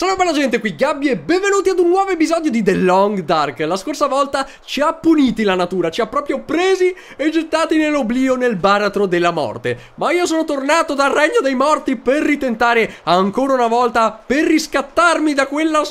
Ciao bella gente, qui Gabby e benvenuti ad un nuovo episodio di The Long Dark La scorsa volta ci ha puniti la natura, ci ha proprio presi e gettati nell'oblio nel baratro della morte Ma io sono tornato dal regno dei morti per ritentare ancora una volta, per riscattarmi da quella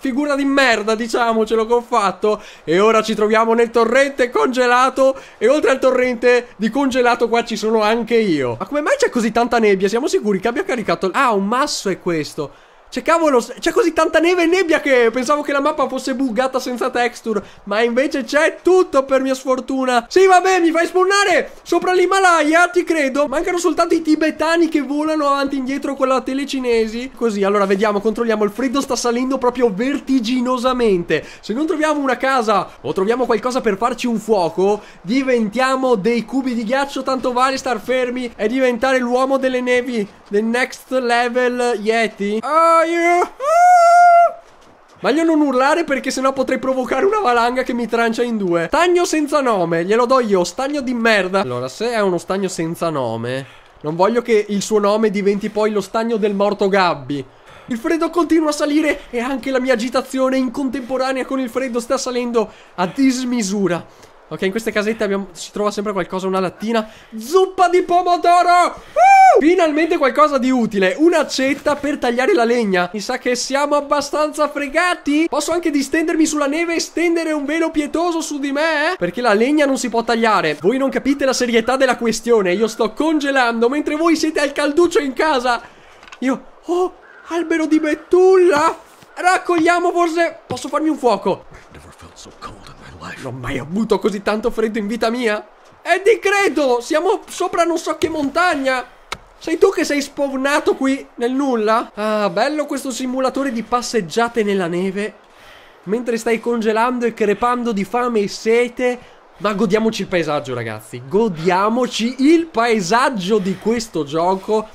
figura di merda, diciamocelo che ho fatto. E ora ci troviamo nel torrente congelato. E oltre al torrente di congelato, qua ci sono anche io. Ma come mai c'è così tanta nebbia? Siamo sicuri che abbia caricato. Ah, un masso è questo. C'è cavolo, c'è così tanta neve e nebbia che pensavo che la mappa fosse buggata senza texture. Ma invece c'è tutto per mia sfortuna. Sì, vabbè, mi fai spawnare sopra l'Himalaya, ti credo. Mancano soltanto i tibetani che volano avanti e indietro con la tele cinesi. Così, allora vediamo, controlliamo. Il freddo sta salendo proprio vertiginosamente. Se non troviamo una casa o troviamo qualcosa per farci un fuoco, diventiamo dei cubi di ghiaccio. Tanto vale star fermi e diventare l'uomo delle nevi. The next level Yeti. Oh! Muoio! Meglio non urlare perché sennò potrei provocare una valanga che mi trancia in due. Stagno senza nome, glielo do io, stagno di merda. Allora, se è uno stagno senza nome, non voglio che il suo nome diventi poi lo stagno del morto Gabby. Il freddo continua a salire e anche la mia agitazione in contemporanea con il freddo sta salendo a dismisura. Ok, in queste casette abbiamo, si trova sempre qualcosa, una lattina. Zuppa di pomodoro! Uh! Finalmente qualcosa di utile. Un'accetta per tagliare la legna. Mi sa che siamo abbastanza fregati. Posso anche distendermi sulla neve e stendere un velo pietoso su di me? Eh? Perché la legna non si può tagliare. Voi non capite la serietà della questione. Io sto congelando mentre voi siete al calduccio in casa. Io... Oh, albero di betulla! Raccogliamo forse... Posso farmi un fuoco? Non ho mai avuto così tanto freddo in vita mia. E di credo! Siamo sopra non so che montagna! Sei tu che sei spawnato qui nel nulla? Ah, bello questo simulatore di passeggiate nella neve. Mentre stai congelando e crepando di fame e sete. Ma godiamoci il paesaggio, ragazzi. Godiamoci il paesaggio di questo gioco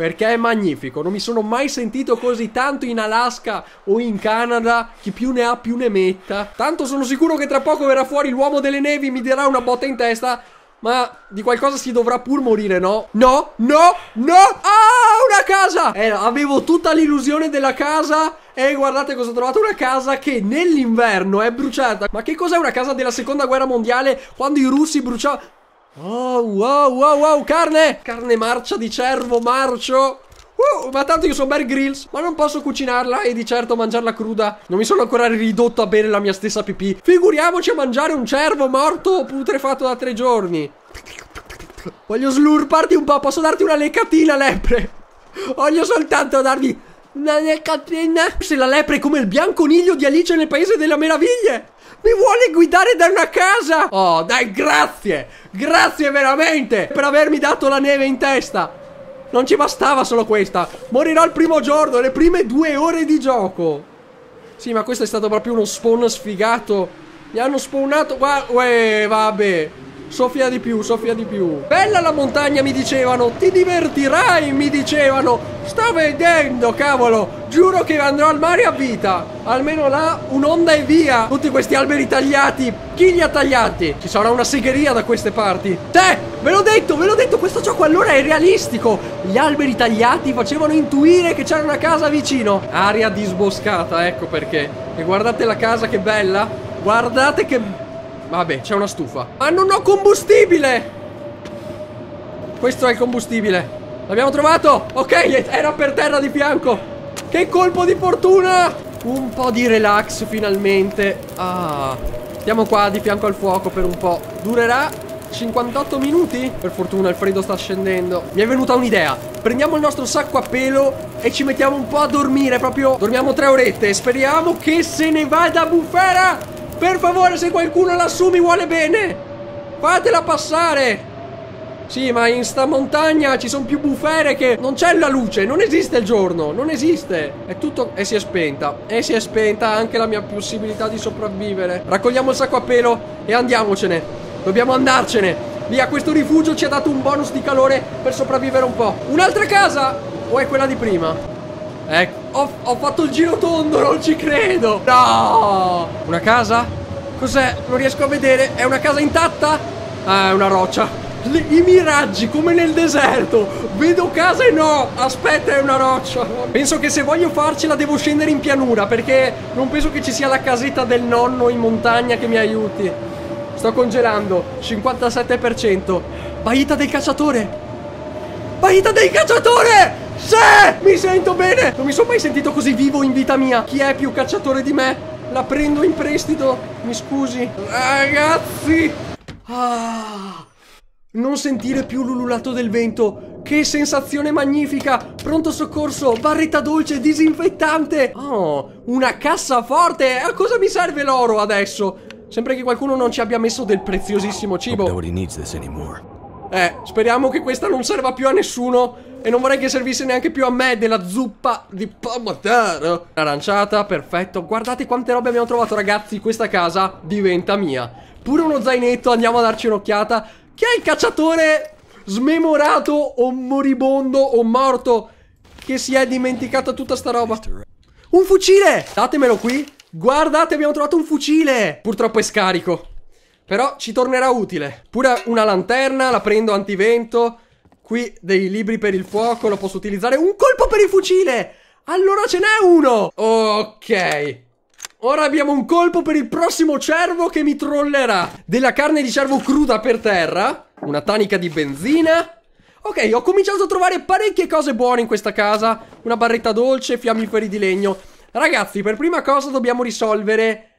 perché è magnifico. Non mi sono mai sentito così tanto in Alaska o in Canada. Chi più ne ha più ne metta. Tanto sono sicuro che tra poco verrà fuori l'uomo delle nevi, mi darà una botta in testa. Ma di qualcosa si dovrà pur morire, no? No, no, no! Ah, una casa! Eh, avevo tutta l'illusione della casa. E guardate cosa ho trovato, una casa che nell'inverno è bruciata. Ma che cos'è una casa della seconda guerra mondiale quando i russi bruciavano... Oh, wow, wow, wow, carne! Carne marcia di cervo, marcio! Uh, ma tanto io sono Bear Grylls, ma non posso cucinarla e di certo mangiarla cruda. Non mi sono ancora ridotto a bere la mia stessa pipì. Figuriamoci a mangiare un cervo morto o putrefatto da tre giorni. Voglio slurparti un po', posso darti una leccatina, lepre? Voglio soltanto darvi una leccatina. Se la lepre è come il bianconiglio di Alice nel Paese delle Meraviglie. Mi vuole guidare da una casa? Oh, dai, grazie! Grazie veramente per avermi dato la neve in testa! Non ci bastava solo questa! Morirò il primo giorno, le prime due ore di gioco! Sì, ma questo è stato proprio uno spawn sfigato! Mi hanno spawnato... Uè, vabbè! Soffia di più, soffia di più. Bella la montagna, mi dicevano. Ti divertirai, mi dicevano. Sto vedendo, cavolo. Giuro che andrò al mare a vita. Almeno là, un'onda e via. Tutti questi alberi tagliati. Chi li ha tagliati? Ci sarà una segheria da queste parti. Te, ve l'ho detto, ve l'ho detto. Questo gioco allora è realistico. Gli alberi tagliati facevano intuire che c'era una casa vicino. Aria disboscata, ecco perché. E guardate la casa che bella. Guardate che Vabbè, c'è una stufa. Ma non ho combustibile! Questo è il combustibile. L'abbiamo trovato! Ok, era per terra di fianco. Che colpo di fortuna! Un po' di relax finalmente. Ah. Stiamo qua di fianco al fuoco per un po'. Durerà 58 minuti? Per fortuna il freddo sta scendendo. Mi è venuta un'idea. Prendiamo il nostro sacco a pelo e ci mettiamo un po' a dormire. Proprio dormiamo tre orette. Speriamo che se ne vada bufera per favore, se qualcuno lassù mi vuole bene, fatela passare. Sì, ma in sta montagna ci sono più bufere che... Non c'è la luce, non esiste il giorno, non esiste. È tutto... E si è spenta. E si è spenta anche la mia possibilità di sopravvivere. Raccogliamo il sacco a pelo e andiamocene. Dobbiamo andarcene. Via, questo rifugio ci ha dato un bonus di calore per sopravvivere un po'. Un'altra casa? O è quella di prima? Ecco. Ho, ho, fatto il giro tondo, non ci credo. No! Una casa? Cos'è? Non riesco a vedere. È una casa intatta? Ah, è una roccia. Le, I miraggi come nel deserto. Vedo case no. Aspetta, è una roccia. Penso che se voglio farcela devo scendere in pianura perché non penso che ci sia la casetta del nonno in montagna che mi aiuti. Sto congelando. 57%. Baita del cacciatore. Baita del cacciatore! Sì! Mi sento bene! Non mi sono mai sentito così vivo in vita mia. Chi è più cacciatore di me? La prendo in prestito. Mi scusi. Ragazzi! Ah! Non sentire più l'ululato del vento. Che sensazione magnifica! Pronto soccorso, barretta dolce, disinfettante. Oh, una cassaforte. A cosa mi serve l'oro adesso? Sempre che qualcuno non ci abbia messo del preziosissimo cibo. Eh, speriamo che questa non serva più a nessuno. E non vorrei che servisse neanche più a me della zuppa di pomodoro. Aranciata, perfetto. Guardate quante robe abbiamo trovato, ragazzi. Questa casa diventa mia. Pure uno zainetto, andiamo a darci un'occhiata. Chi è il cacciatore smemorato o moribondo o morto che si è dimenticato tutta sta roba? Un fucile! Datemelo qui. Guardate, abbiamo trovato un fucile. Purtroppo è scarico. Però ci tornerà utile. Pure una lanterna, la prendo antivento. Qui dei libri per il fuoco, lo posso utilizzare. Un colpo per il fucile! Allora ce n'è uno! Ok. Ora abbiamo un colpo per il prossimo cervo che mi trollerà. Della carne di cervo cruda per terra. Una tanica di benzina. Ok, ho cominciato a trovare parecchie cose buone in questa casa. Una barretta dolce, fiammiferi di legno. Ragazzi, per prima cosa dobbiamo risolvere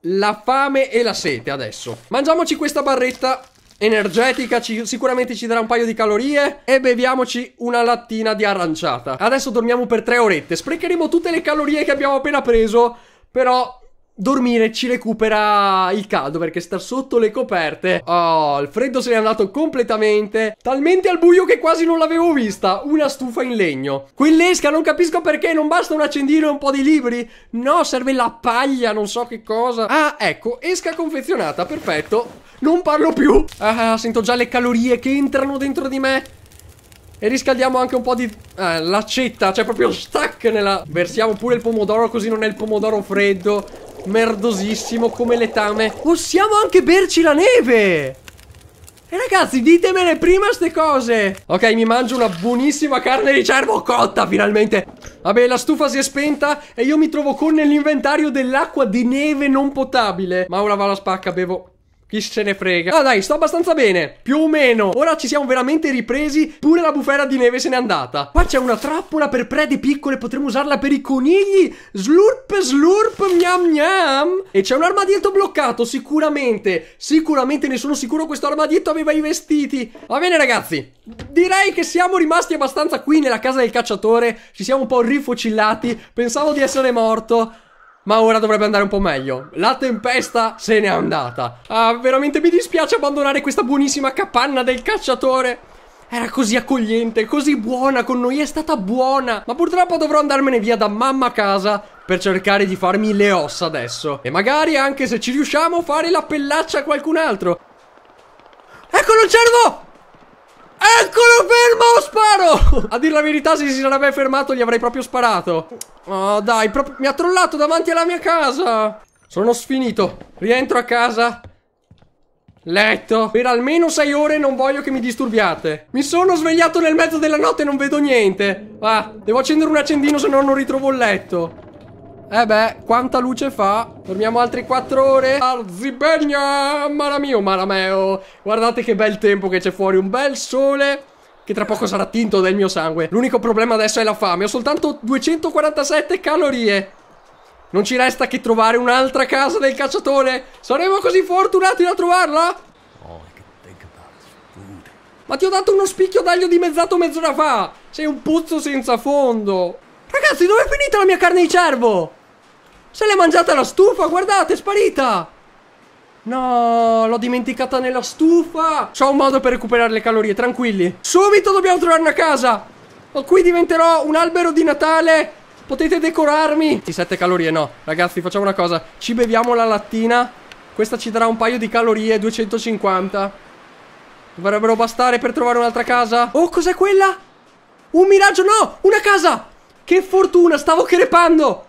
la fame e la sete adesso. Mangiamoci questa barretta energetica, ci, sicuramente ci darà un paio di calorie e beviamoci una lattina di aranciata. Adesso dormiamo per tre orette, sprecheremo tutte le calorie che abbiamo appena preso, però dormire ci recupera il caldo perché star sotto le coperte. Oh, il freddo se n'è andato completamente. Talmente al buio che quasi non l'avevo vista. Una stufa in legno. Quell'esca non capisco perché non basta un accendino e un po' di libri. No, serve la paglia, non so che cosa. Ah, ecco, esca confezionata, perfetto. Non parlo più. Ah, sento già le calorie che entrano dentro di me. E riscaldiamo anche un po' di... Eh, l'accetta, cioè proprio stack nella... Versiamo pure il pomodoro così non è il pomodoro freddo merdosissimo come letame. Possiamo anche berci la neve! E ragazzi, ditemene prima ste cose. Ok, mi mangio una buonissima carne di cervo cotta finalmente. Vabbè, la stufa si è spenta e io mi trovo con nell'inventario dell'acqua di neve non potabile. Ma ora va alla spacca, bevo chi se ne frega. Ah dai, sto abbastanza bene. Più o meno. Ora ci siamo veramente ripresi. Pure la bufera di neve se n'è andata. Qua c'è una trappola per prede piccole. Potremmo usarla per i conigli. Slurp, slurp, gnam gnam. E c'è un armadietto bloccato, sicuramente. Sicuramente ne sono sicuro questo armadietto aveva i vestiti. Va bene ragazzi. Direi che siamo rimasti abbastanza qui nella casa del cacciatore. Ci siamo un po' rifocillati. Pensavo di essere morto. Ma ora dovrebbe andare un po' meglio. La tempesta se n'è andata. Ah, veramente mi dispiace abbandonare questa buonissima capanna del cacciatore. Era così accogliente, così buona con noi, è stata buona. Ma purtroppo dovrò andarmene via da mamma a casa per cercare di farmi le ossa adesso. E magari anche se ci riusciamo fare la pellaccia a qualcun altro. Eccolo il cervo! Eccolo fermo, sparo! A dire la verità, se si sarebbe fermato gli avrei proprio sparato. Oh, dai, mi ha trollato davanti alla mia casa. Sono sfinito. Rientro a casa. Letto. Per almeno sei ore non voglio che mi disturbiate. Mi sono svegliato nel mezzo della notte e non vedo niente. Ah, devo accendere un accendino se no non ritrovo il letto. Eh beh, quanta luce fa? Dormiamo altre 4 ore? Arzibegna, mara mio, mara meo. Guardate che bel tempo che c'è fuori, un bel sole che tra poco sarà tinto del mio sangue. L'unico problema adesso è la fame. Ho soltanto 247 calorie. Non ci resta che trovare un'altra casa del cacciatore. Saremo così fortunati da trovarla? Ma ti ho dato uno spicchio d'aglio dimezzato mezz'ora fa. Sei un puzzo senza fondo. Ragazzi, dove è finita la mia carne di cervo? Se l'è mangiata la stufa, guardate, è sparita. No, l'ho dimenticata nella stufa. C'ho un modo per recuperare le calorie, tranquilli. Subito dobbiamo trovare una casa. O qui diventerò un albero di Natale. Potete decorarmi. 27 calorie, no. Ragazzi, facciamo una cosa. Ci beviamo la lattina. Questa ci darà un paio di calorie, 250. Dovrebbero bastare per trovare un'altra casa. Oh, cos'è quella? Un miraggio, no! Una casa! Che fortuna, stavo crepando!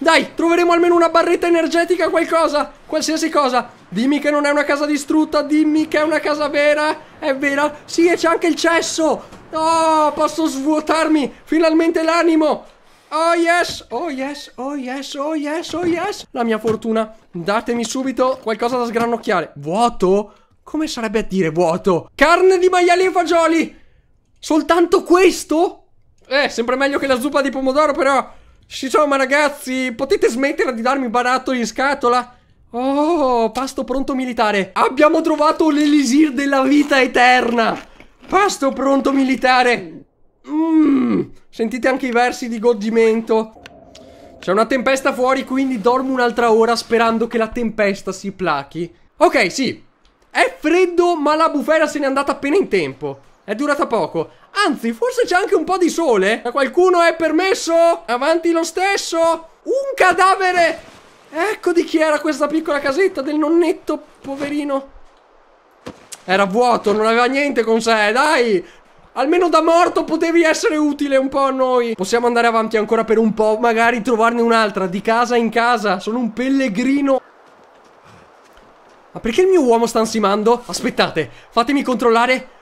Dai, troveremo almeno una barretta energetica, qualcosa, qualsiasi cosa. Dimmi che non è una casa distrutta, dimmi che è una casa vera. È vera? Sì, e c'è anche il cesso. Oh, posso svuotarmi finalmente l'animo. Oh yes, oh yes, oh yes, oh yes, oh yes. La mia fortuna. Datemi subito qualcosa da sgranocchiare. Vuoto? Come sarebbe a dire vuoto? Carne di maiali e fagioli. Soltanto questo? Eh, sempre meglio che la zuppa di pomodoro, però. Insomma, ragazzi, potete smettere di darmi barattoli in scatola? Oh, pasto pronto militare. Abbiamo trovato l'elisir della vita eterna. Pasto pronto militare. Mmm, sentite anche i versi di godimento. C'è una tempesta fuori, quindi dormo un'altra ora sperando che la tempesta si plachi. Ok, sì. È freddo, ma la bufera se n'è andata appena in tempo. È durata poco. Anzi, forse c'è anche un po' di sole. A qualcuno è permesso? Avanti lo stesso. Un cadavere! Ecco di chi era questa piccola casetta del nonnetto, poverino. Era vuoto, non aveva niente con sé, dai! Almeno da morto potevi essere utile un po' a noi. Possiamo andare avanti ancora per un po', magari trovarne un'altra, di casa in casa. Sono un pellegrino. Ma perché il mio uomo sta ansimando? Aspettate, fatemi controllare.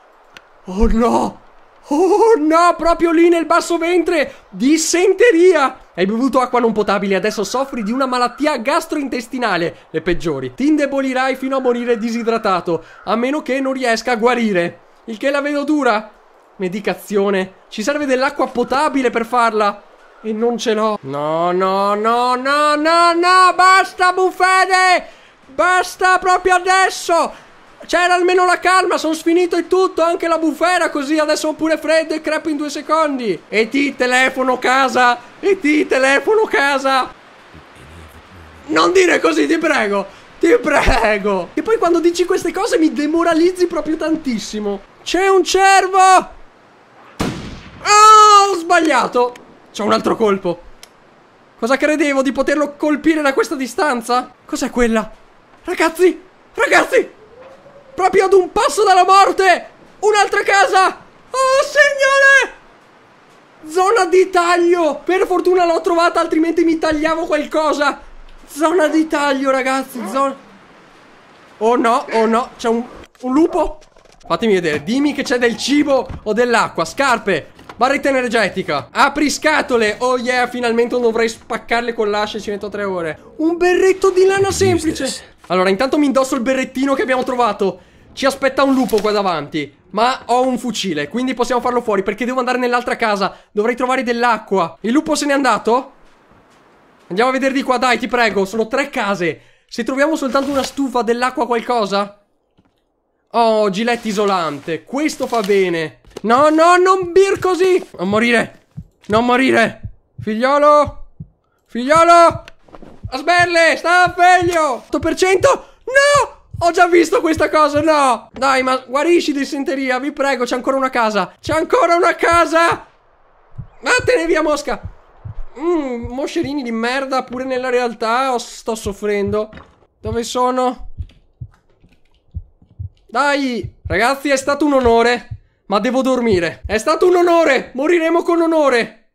Oh no! Oh no, proprio lì nel basso ventre! Dissenteria! Hai bevuto acqua non potabile e adesso soffri di una malattia gastrointestinale, le peggiori. Ti indebolirai fino a morire disidratato, a meno che non riesca a guarire. Il che la vedo dura. Medicazione. Ci serve dell'acqua potabile per farla. E non ce l'ho. No, no, no, no, no, no, basta, buffede! Basta proprio adesso! C'era almeno la calma, sono sfinito e tutto, anche la bufera così adesso ho pure freddo e crepo in due secondi. E ti telefono casa, e ti telefono casa. Non dire così, ti prego, ti prego. E poi quando dici queste cose mi demoralizzi proprio tantissimo. C'è un cervo! Oh, ho sbagliato. C'ho un altro colpo. Cosa credevo di poterlo colpire da questa distanza? Cos'è quella? Ragazzi, ragazzi, Proprio ad un passo dalla morte! Un'altra casa! Oh, signore! Zona di taglio! Per fortuna l'ho trovata, altrimenti mi tagliavo qualcosa! Zona di taglio, ragazzi! Zona... Oh no, oh no, c'è un, un lupo! Fatemi vedere, dimmi che c'è del cibo o dell'acqua, scarpe, barretta energetica, apri scatole, oh yeah, finalmente non dovrei spaccarle con l'ascia, ci metto tre ore. Un berretto di lana semplice! Allora, intanto mi indosso il berrettino che abbiamo trovato. Ci aspetta un lupo qua davanti. Ma ho un fucile, quindi possiamo farlo fuori perché devo andare nell'altra casa. Dovrei trovare dell'acqua. Il lupo se n'è andato? Andiamo a vedere di qua, dai, ti prego. Sono tre case. Se troviamo soltanto una stufa, dell'acqua, qualcosa? Oh, giletti isolante. Questo fa bene. No, no, non bir così. Non morire. Non morire. Figliolo. Figliolo. A sberle, sta meglio! 8%? No! Ho già visto questa cosa, no! Dai, ma guarisci di senteria, vi prego, c'è ancora una casa! C'è ancora una casa! Vattene via, mosca! Mmm, moscerini di merda, pure nella realtà oh, sto soffrendo. Dove sono? Dai! Ragazzi, è stato un onore, ma devo dormire. È stato un onore! Moriremo con onore!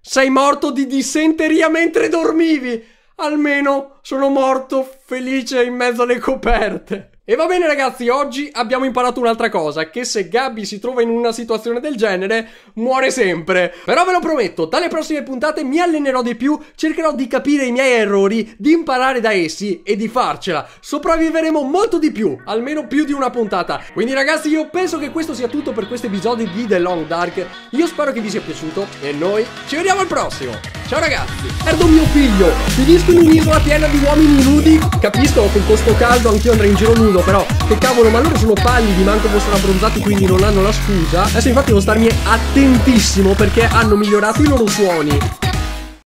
Sei morto di dissenteria mentre dormivi! Almeno sono morto felice in mezzo alle coperte. E va bene ragazzi, oggi abbiamo imparato un'altra cosa, che se Gabby si trova in una situazione del genere, muore sempre. Però ve lo prometto, dalle prossime puntate mi allenerò di più, cercherò di capire i miei errori, di imparare da essi e di farcela. Sopravviveremo molto di più, almeno più di una puntata. Quindi ragazzi, io penso che questo sia tutto per questo episodio di The Long Dark. Io spero che vi sia piaciuto e noi ci vediamo al prossimo. Ciao ragazzi! Perdo mio figlio, finisco in un'isola piena di uomini nudi. Capisco, con questo caldo anch'io andrei in giro nudo nudo però Che cavolo ma loro sono pallidi manco fossero abbronzati quindi non hanno la scusa. Adesso infatti devo starmi attentissimo perché hanno migliorato i loro suoni